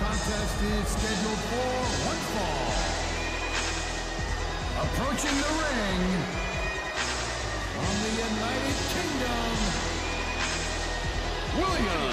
contest is scheduled for one fall. Approaching the ring from the United Kingdom, William